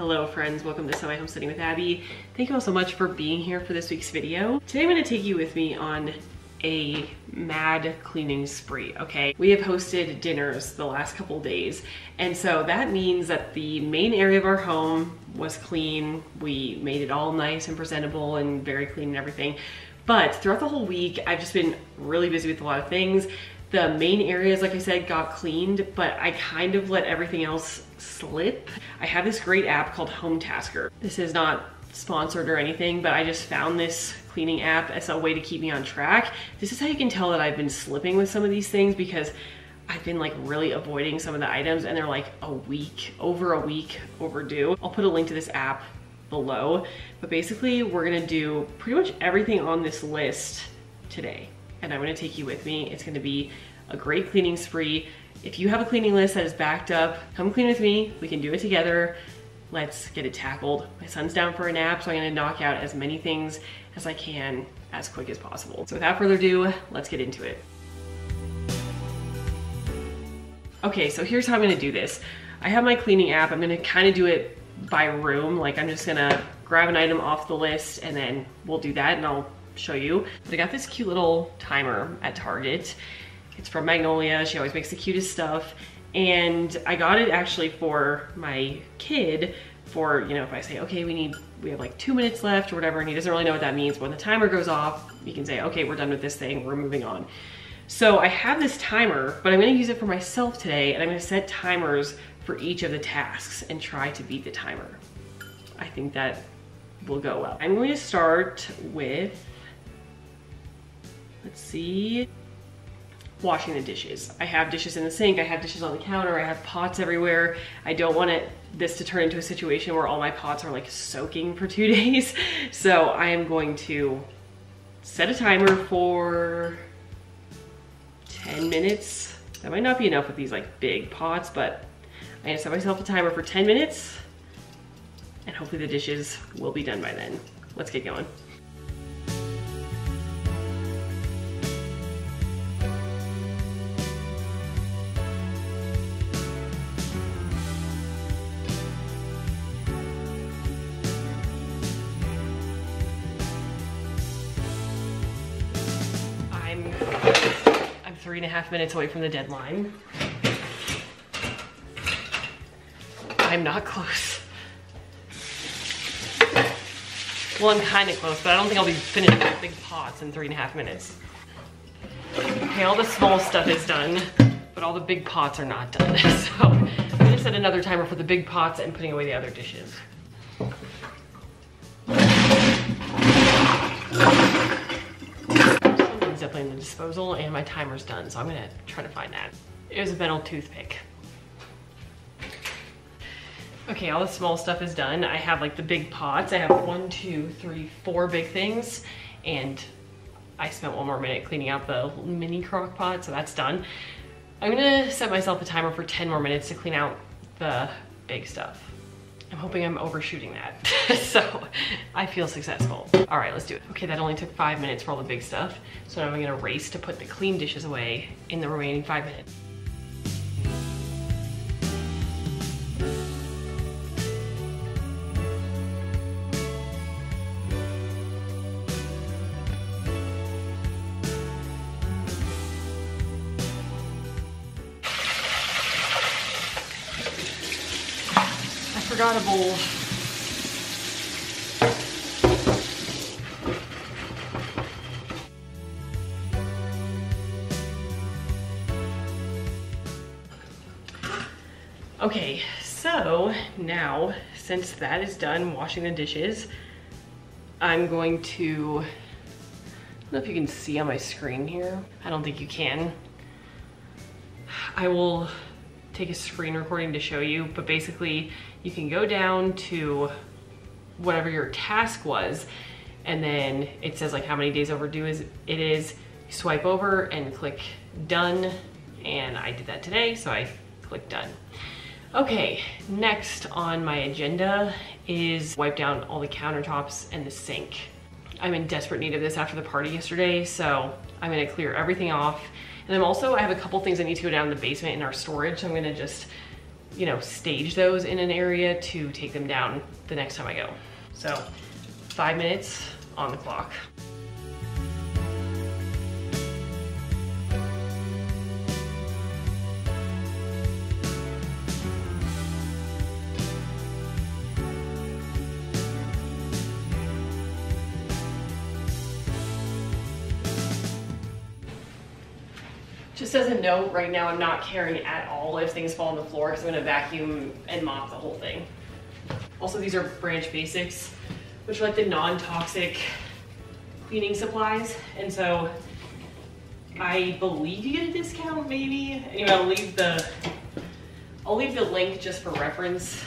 Hello friends, welcome to Semi Homesteading with Abby. Thank you all so much for being here for this week's video. Today I'm gonna take you with me on a mad cleaning spree, okay? We have hosted dinners the last couple days, and so that means that the main area of our home was clean. We made it all nice and presentable and very clean and everything. But throughout the whole week, I've just been really busy with a lot of things. The main areas, like I said, got cleaned, but I kind of let everything else slip. I have this great app called Home Tasker. This is not sponsored or anything, but I just found this cleaning app as a way to keep me on track. This is how you can tell that I've been slipping with some of these things because I've been like really avoiding some of the items and they're like a week, over a week overdue. I'll put a link to this app below, but basically we're gonna do pretty much everything on this list today and I'm gonna take you with me. It's gonna be a great cleaning spree. If you have a cleaning list that is backed up, come clean with me. We can do it together. Let's get it tackled. My son's down for a nap, so I'm gonna knock out as many things as I can as quick as possible. So without further ado, let's get into it. Okay, so here's how I'm gonna do this. I have my cleaning app. I'm gonna kind of do it by room. Like I'm just gonna grab an item off the list and then we'll do that and I'll show you. But I got this cute little timer at Target. It's from Magnolia. She always makes the cutest stuff. And I got it actually for my kid for, you know, if I say, okay, we need, we have like two minutes left or whatever, and he doesn't really know what that means. But when the timer goes off, you can say, okay, we're done with this thing, we're moving on. So I have this timer, but I'm gonna use it for myself today, and I'm gonna set timers for each of the tasks and try to beat the timer. I think that will go well. I'm going to start with let's see, washing the dishes. I have dishes in the sink, I have dishes on the counter, I have pots everywhere. I don't want it this to turn into a situation where all my pots are like soaking for two days. So I am going to set a timer for 10 minutes. That might not be enough with these like big pots, but I'm gonna set myself a timer for 10 minutes and hopefully the dishes will be done by then. Let's get going. Half minutes away from the deadline. I'm not close. Well, I'm kind of close, but I don't think I'll be finishing with big pots in three and a half minutes. Okay, all the small stuff is done, but all the big pots are not done. So I'm gonna set another timer for the big pots and putting away the other dishes. In the disposal and my timer's done, so I'm gonna try to find that. It was a metal toothpick. Okay, all the small stuff is done. I have like the big pots. I have one, two, three, four big things, and I spent one more minute cleaning out the mini crock pot, so that's done. I'm gonna set myself a timer for 10 more minutes to clean out the big stuff. I'm hoping I'm overshooting that. so I feel successful. All right, let's do it. Okay, that only took five minutes for all the big stuff. So now I'm gonna race to put the clean dishes away in the remaining five minutes. Forgot a bowl. Okay, so now, since that is done washing the dishes, I'm going to, I don't know if you can see on my screen here. I don't think you can. I will take a screen recording to show you, but basically you can go down to whatever your task was and then it says like how many days overdue is it is. You swipe over and click done and I did that today so I click done. Okay next on my agenda is wipe down all the countertops and the sink. I'm in desperate need of this after the party yesterday so I'm gonna clear everything off and then also I have a couple things I need to go down in the basement in our storage so I'm gonna just you know, stage those in an area to take them down the next time I go. So five minutes on the clock. Just as a note, right now I'm not caring at all if things fall on the floor because I'm gonna vacuum and mop the whole thing. Also, these are Branch Basics, which are like the non-toxic cleaning supplies. And so I believe you get a discount maybe. Anyway, I'll leave the, I'll leave the link just for reference.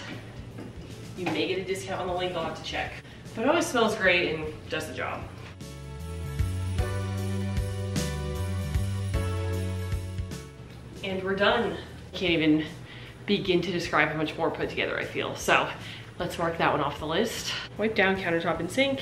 You may get a discount on the link, I'll have to check. But it always smells great and does the job. And we're done. Can't even begin to describe how much more put together I feel. So let's mark that one off the list. Wipe down countertop and sink,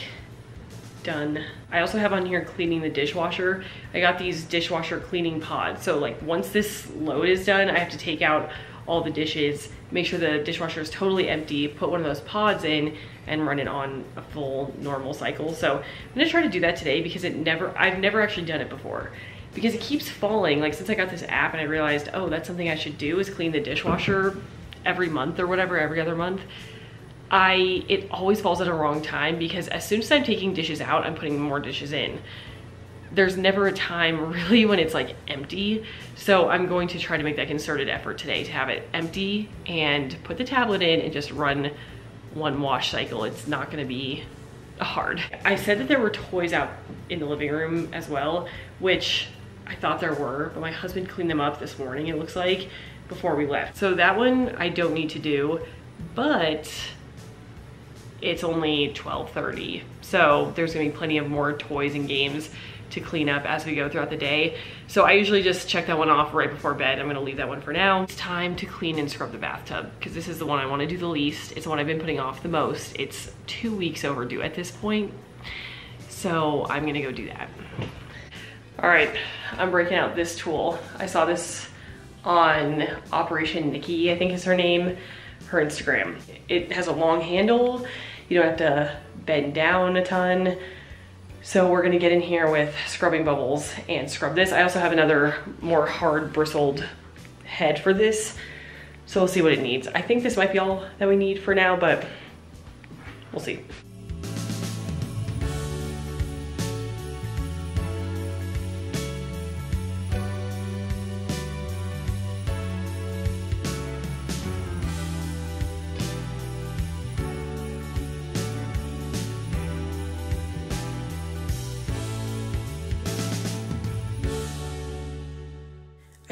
done. I also have on here cleaning the dishwasher. I got these dishwasher cleaning pods. So like once this load is done, I have to take out all the dishes, make sure the dishwasher is totally empty, put one of those pods in and run it on a full normal cycle. So I'm gonna try to do that today because it never, I've never actually done it before because it keeps falling. Like since I got this app and I realized, oh, that's something I should do is clean the dishwasher every month or whatever, every other month. I, it always falls at a wrong time because as soon as I'm taking dishes out, I'm putting more dishes in. There's never a time really when it's like empty. So I'm going to try to make that concerted effort today to have it empty and put the tablet in and just run one wash cycle. It's not gonna be hard. I said that there were toys out in the living room as well, which I thought there were, but my husband cleaned them up this morning, it looks like, before we left. So that one I don't need to do, but it's only 12.30. So there's gonna be plenty of more toys and games to clean up as we go throughout the day. So I usually just check that one off right before bed. I'm gonna leave that one for now. It's time to clean and scrub the bathtub because this is the one I wanna do the least. It's the one I've been putting off the most. It's two weeks overdue at this point. So I'm gonna go do that. All right, I'm breaking out this tool. I saw this on Operation Nikki, I think is her name, her Instagram. It has a long handle. You don't have to bend down a ton. So we're gonna get in here with scrubbing bubbles and scrub this. I also have another more hard bristled head for this. So we'll see what it needs. I think this might be all that we need for now, but we'll see.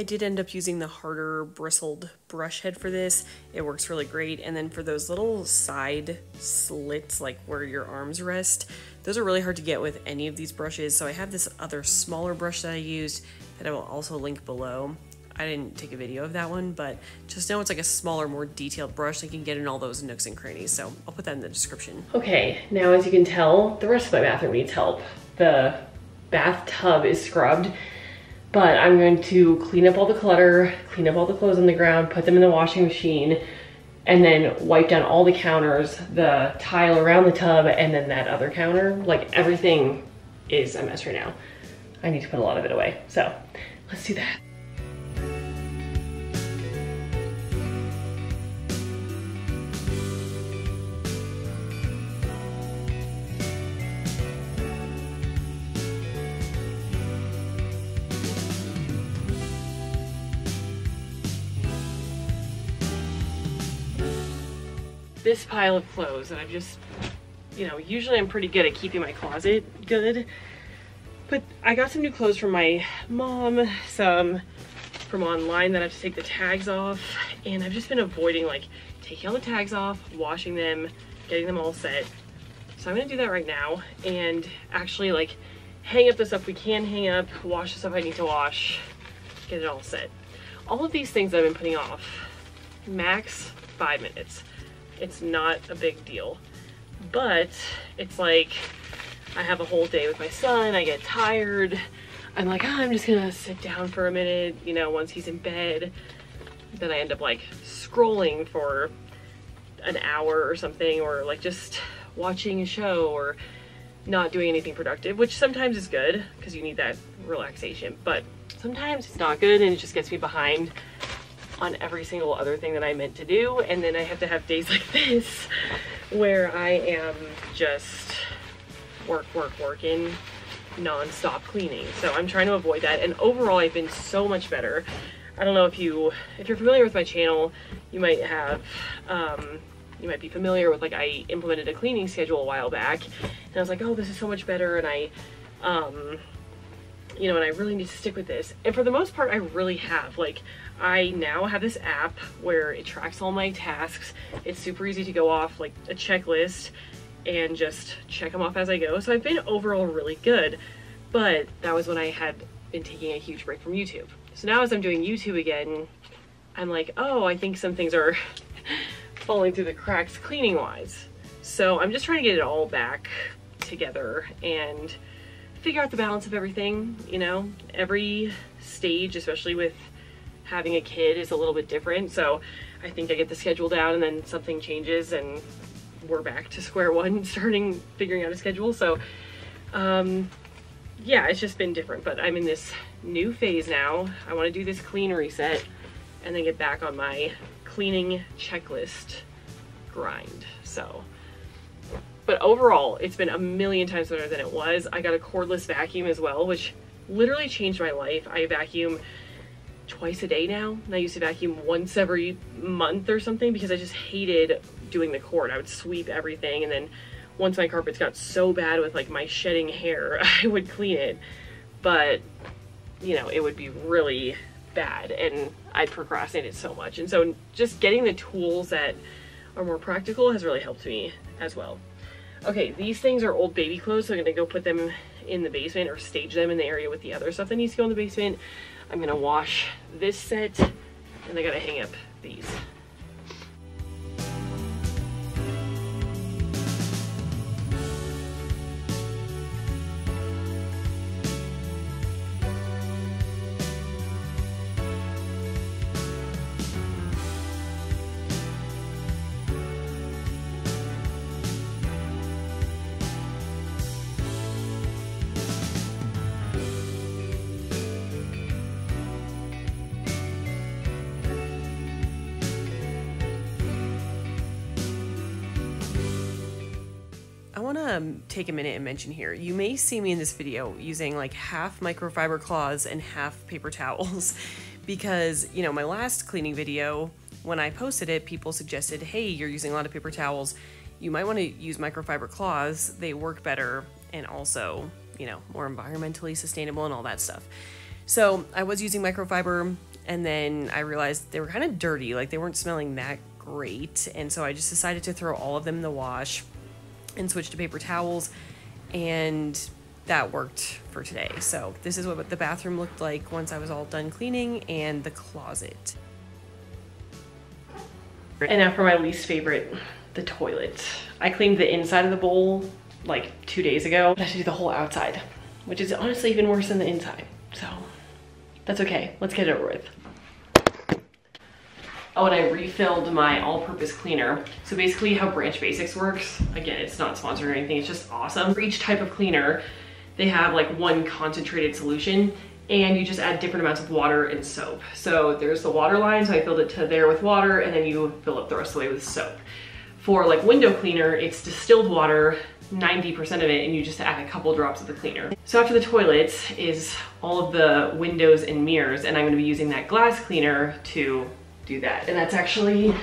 Did end up using the harder bristled brush head for this. It works really great. And then for those little side slits, like where your arms rest, those are really hard to get with any of these brushes. So I have this other smaller brush that I used that I will also link below. I didn't take a video of that one, but just know it's like a smaller, more detailed brush that you can get in all those nooks and crannies. So I'll put that in the description. Okay, now as you can tell, the rest of my bathroom needs help. The bathtub is scrubbed but I'm going to clean up all the clutter, clean up all the clothes on the ground, put them in the washing machine, and then wipe down all the counters, the tile around the tub, and then that other counter. Like everything is a mess right now. I need to put a lot of it away. So let's do that. This pile of clothes and I've just, you know, usually I'm pretty good at keeping my closet good. But I got some new clothes from my mom, some from online that I have to take the tags off. And I've just been avoiding like taking all the tags off, washing them, getting them all set. So I'm gonna do that right now and actually like hang up the stuff we can hang up, wash the stuff I need to wash, get it all set. All of these things I've been putting off, max five minutes it's not a big deal. But it's like I have a whole day with my son, I get tired. I'm like, oh, I'm just gonna sit down for a minute, you know, once he's in bed. then I end up like scrolling for an hour or something, or like just watching a show or not doing anything productive, which sometimes is good because you need that relaxation, but sometimes it's not good and it just gets me behind on every single other thing that I meant to do. And then I have to have days like this where I am just work, work, working non-stop cleaning. So I'm trying to avoid that. And overall, I've been so much better. I don't know if you, if you're familiar with my channel, you might have, um, you might be familiar with like I implemented a cleaning schedule a while back and I was like, oh, this is so much better. And I, um, you know, and I really need to stick with this. And for the most part, I really have. Like, I now have this app where it tracks all my tasks. It's super easy to go off like a checklist and just check them off as I go. So I've been overall really good, but that was when I had been taking a huge break from YouTube. So now as I'm doing YouTube again, I'm like, oh, I think some things are falling through the cracks cleaning wise. So I'm just trying to get it all back together and figure out the balance of everything, you know, every stage, especially with having a kid is a little bit different. So I think I get the schedule down and then something changes and we're back to square one, starting figuring out a schedule. So um, yeah, it's just been different, but I'm in this new phase now. I want to do this clean reset and then get back on my cleaning checklist grind. So, but overall, it's been a million times better than it was. I got a cordless vacuum as well, which literally changed my life. I vacuum twice a day now. And I used to vacuum once every month or something because I just hated doing the cord. I would sweep everything and then once my carpets got so bad with like my shedding hair, I would clean it. But, you know, it would be really bad and I'd procrastinate it so much. And so just getting the tools that are more practical has really helped me as well. Okay, these things are old baby clothes, so I'm gonna go put them in the basement or stage them in the area with the other stuff that needs to go in the basement. I'm gonna wash this set and I gotta hang up these. Um, take a minute and mention here, you may see me in this video using like half microfiber cloths and half paper towels because, you know, my last cleaning video, when I posted it, people suggested, hey, you're using a lot of paper towels. You might want to use microfiber cloths. They work better and also, you know, more environmentally sustainable and all that stuff. So I was using microfiber and then I realized they were kind of dirty, like they weren't smelling that great. And so I just decided to throw all of them in the wash and switched to paper towels and that worked for today. So this is what the bathroom looked like once I was all done cleaning and the closet. And now for my least favorite, the toilet. I cleaned the inside of the bowl like two days ago. I have to do the whole outside, which is honestly even worse than the inside. So that's okay, let's get it over with. Oh, and I refilled my all-purpose cleaner. So basically how Branch Basics works, again, it's not sponsored or anything, it's just awesome. For each type of cleaner, they have like one concentrated solution and you just add different amounts of water and soap. So there's the water line, so I filled it to there with water and then you fill up the rest of the way with soap. For like window cleaner, it's distilled water, 90% of it, and you just add a couple drops of the cleaner. So after the toilets is all of the windows and mirrors, and I'm gonna be using that glass cleaner to do that. And that's actually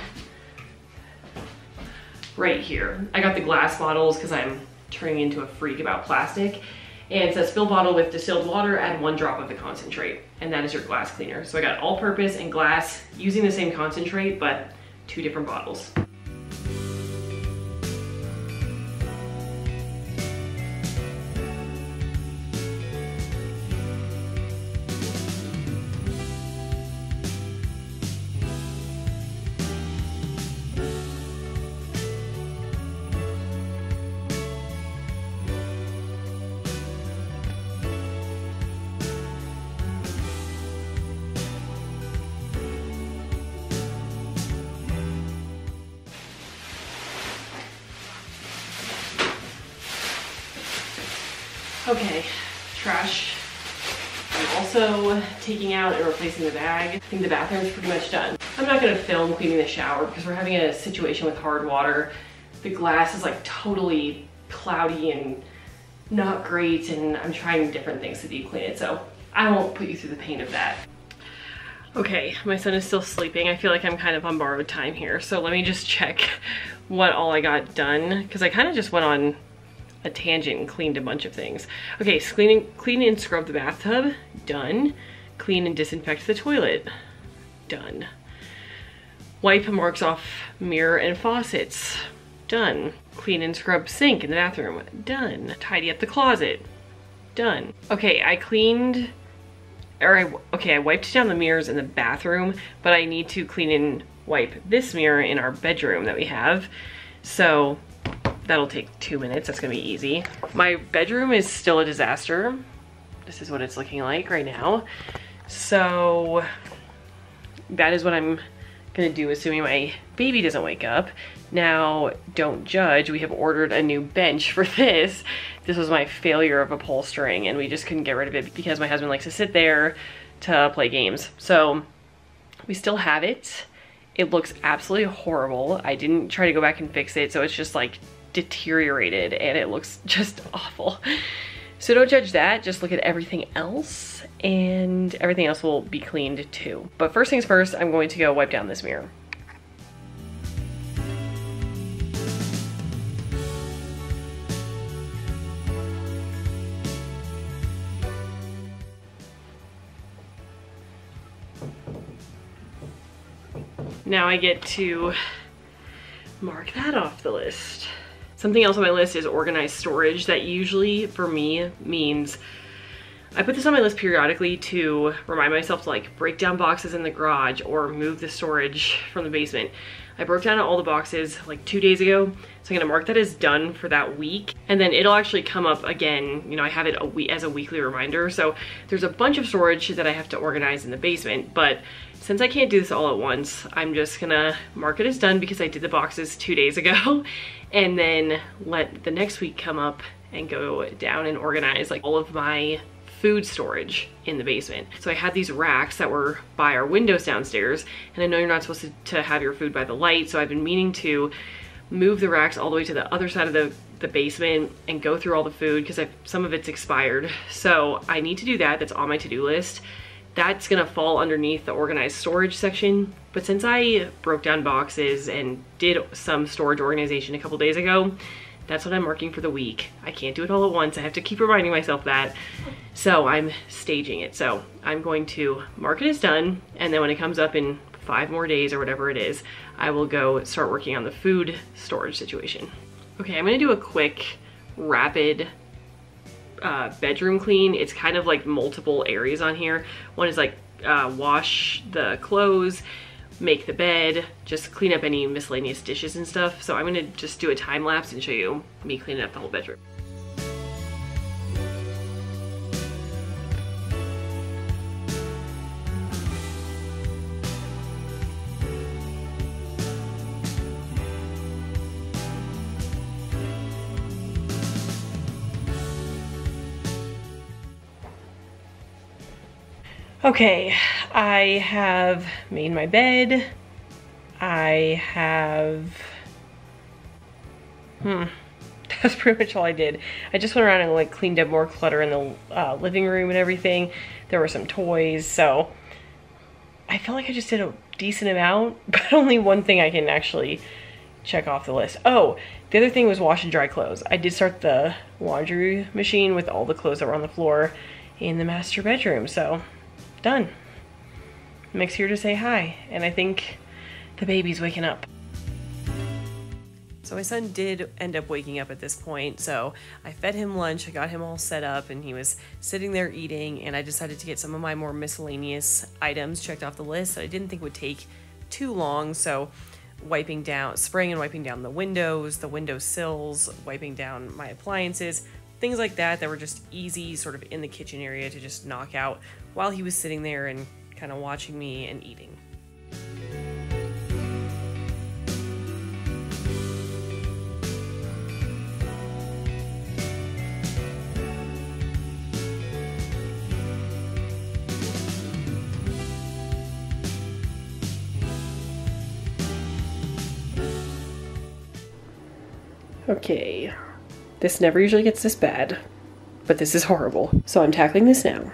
right here. I got the glass bottles because I'm turning into a freak about plastic. And it says fill bottle with distilled water, add one drop of the concentrate. And that is your glass cleaner. So I got all purpose and glass using the same concentrate, but two different bottles. Okay, trash. I'm also taking out and replacing the bag. I think the bathroom's pretty much done. I'm not gonna film cleaning the shower because we're having a situation with hard water. The glass is like totally cloudy and not great and I'm trying different things to deep clean it. So I won't put you through the pain of that. Okay, my son is still sleeping. I feel like I'm kind of on borrowed time here. So let me just check what all I got done because I kind of just went on a tangent and cleaned a bunch of things. Okay, so clean, clean and scrub the bathtub, done. Clean and disinfect the toilet, done. Wipe marks off mirror and faucets, done. Clean and scrub sink in the bathroom, done. Tidy up the closet, done. Okay, I cleaned or I, okay, I wiped down the mirrors in the bathroom, but I need to clean and wipe this mirror in our bedroom that we have. So that'll take two minutes, that's gonna be easy. My bedroom is still a disaster. This is what it's looking like right now. So that is what I'm gonna do assuming my baby doesn't wake up. Now, don't judge, we have ordered a new bench for this. This was my failure of upholstering and we just couldn't get rid of it because my husband likes to sit there to play games. So we still have it. It looks absolutely horrible. I didn't try to go back and fix it, so it's just like deteriorated and it looks just awful. So don't judge that, just look at everything else and everything else will be cleaned too. But first things first, I'm going to go wipe down this mirror. Now I get to mark that off the list. Something else on my list is organized storage. That usually for me means I put this on my list periodically to remind myself to like break down boxes in the garage or move the storage from the basement. I broke down all the boxes like two days ago, so I'm gonna mark that as done for that week. And then it'll actually come up again, you know, I have it a as a weekly reminder. So there's a bunch of storage that I have to organize in the basement, but since I can't do this all at once, I'm just gonna mark it as done because I did the boxes two days ago and then let the next week come up and go down and organize like all of my food storage in the basement. So I had these racks that were by our windows downstairs and I know you're not supposed to, to have your food by the light so I've been meaning to move the racks all the way to the other side of the, the basement and go through all the food because some of it's expired. So I need to do that, that's on my to-do list that's gonna fall underneath the organized storage section. But since I broke down boxes and did some storage organization a couple days ago, that's what I'm marking for the week. I can't do it all at once. I have to keep reminding myself that. So I'm staging it. So I'm going to mark it as done. And then when it comes up in five more days or whatever it is, I will go start working on the food storage situation. Okay, I'm gonna do a quick, rapid uh, bedroom clean. It's kind of like multiple areas on here. One is like uh, wash the clothes, make the bed, just clean up any miscellaneous dishes and stuff. So I'm gonna just do a time lapse and show you me cleaning up the whole bedroom. Okay, I have made my bed. I have, hmm, that's pretty much all I did. I just went around and like cleaned up more clutter in the uh, living room and everything. There were some toys, so I feel like I just did a decent amount, but only one thing I can actually check off the list. Oh, the other thing was wash and dry clothes. I did start the laundry machine with all the clothes that were on the floor in the master bedroom, so done. Mick's here to say hi, and I think the baby's waking up. So my son did end up waking up at this point, so I fed him lunch, I got him all set up, and he was sitting there eating, and I decided to get some of my more miscellaneous items checked off the list that I didn't think would take too long, so wiping down, spraying and wiping down the windows, the window sills, wiping down my appliances, things like that that were just easy sort of in the kitchen area to just knock out while he was sitting there and kind of watching me and eating. Okay, this never usually gets this bad, but this is horrible. So I'm tackling this now.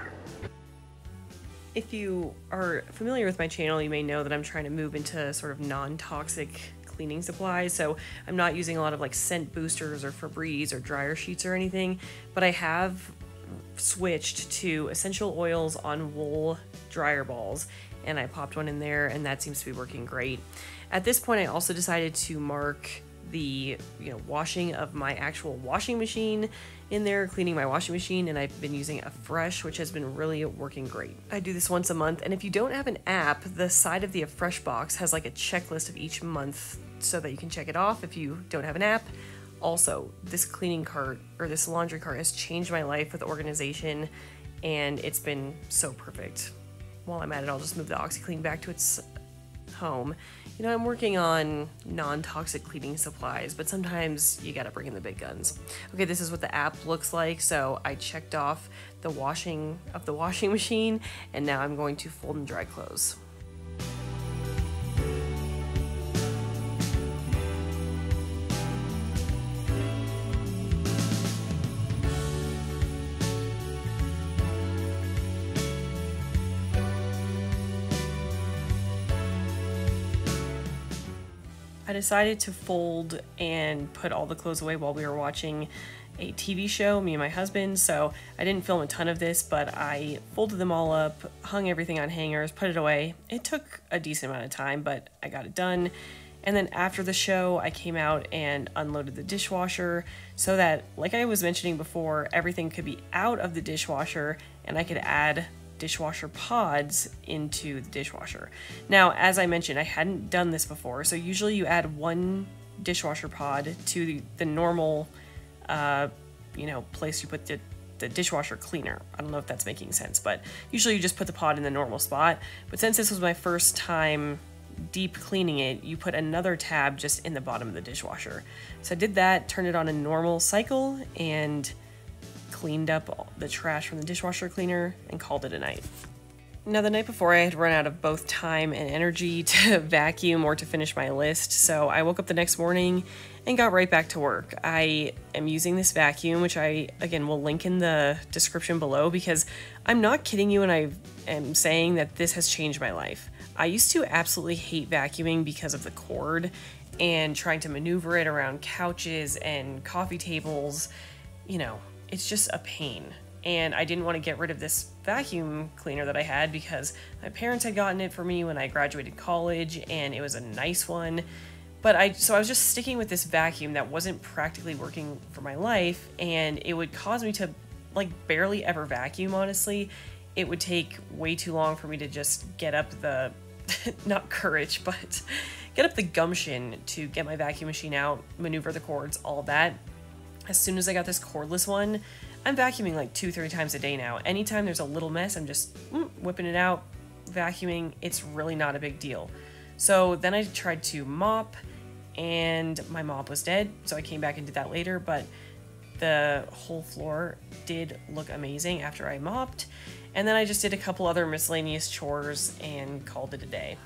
If you are familiar with my channel, you may know that I'm trying to move into sort of non-toxic cleaning supplies. So I'm not using a lot of like scent boosters or Febreze or dryer sheets or anything, but I have switched to essential oils on wool dryer balls and I popped one in there and that seems to be working great. At this point, I also decided to mark the you know washing of my actual washing machine in there, cleaning my washing machine, and I've been using Affresh, which has been really working great. I do this once a month, and if you don't have an app, the side of the Fresh box has like a checklist of each month so that you can check it off if you don't have an app. Also, this cleaning cart or this laundry cart has changed my life with organization, and it's been so perfect. While I'm at it, I'll just move the OxiClean back to its home you know, I'm working on non-toxic cleaning supplies, but sometimes you gotta bring in the big guns. Okay, this is what the app looks like. So I checked off the washing of the washing machine, and now I'm going to fold and dry clothes. I decided to fold and put all the clothes away while we were watching a TV show, me and my husband, so I didn't film a ton of this, but I folded them all up, hung everything on hangers, put it away. It took a decent amount of time, but I got it done. And then after the show, I came out and unloaded the dishwasher so that, like I was mentioning before, everything could be out of the dishwasher and I could add dishwasher pods into the dishwasher. Now, as I mentioned, I hadn't done this before, so usually you add one dishwasher pod to the, the normal, uh, you know, place you put the, the dishwasher cleaner. I don't know if that's making sense, but usually you just put the pod in the normal spot. But since this was my first time deep cleaning it, you put another tab just in the bottom of the dishwasher. So I did that, turned it on a normal cycle, and cleaned up the trash from the dishwasher cleaner and called it a night. Now, the night before, I had run out of both time and energy to vacuum or to finish my list, so I woke up the next morning and got right back to work. I am using this vacuum, which I, again, will link in the description below because I'm not kidding you and I am saying that this has changed my life. I used to absolutely hate vacuuming because of the cord and trying to maneuver it around couches and coffee tables. You know, it's just a pain. And I didn't want to get rid of this vacuum cleaner that I had because my parents had gotten it for me when I graduated college and it was a nice one. But I, so I was just sticking with this vacuum that wasn't practically working for my life and it would cause me to like barely ever vacuum, honestly. It would take way too long for me to just get up the, not courage, but get up the gumption to get my vacuum machine out, maneuver the cords, all that as soon as I got this cordless one, I'm vacuuming like two, three times a day now. Anytime there's a little mess, I'm just mm, whipping it out, vacuuming. It's really not a big deal. So then I tried to mop and my mop was dead. So I came back and did that later, but the whole floor did look amazing after I mopped. And then I just did a couple other miscellaneous chores and called it a day.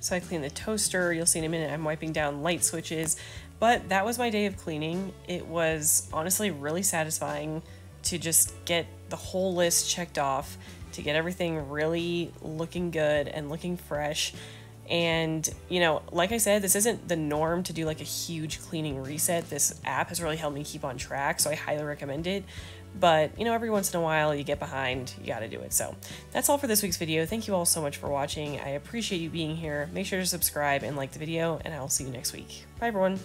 So I cleaned the toaster. You'll see in a minute I'm wiping down light switches. But that was my day of cleaning. It was honestly really satisfying to just get the whole list checked off, to get everything really looking good and looking fresh. And, you know, like I said, this isn't the norm to do like a huge cleaning reset. This app has really helped me keep on track, so I highly recommend it. But, you know, every once in a while you get behind, you gotta do it. So that's all for this week's video. Thank you all so much for watching. I appreciate you being here. Make sure to subscribe and like the video, and I'll see you next week. Bye, everyone.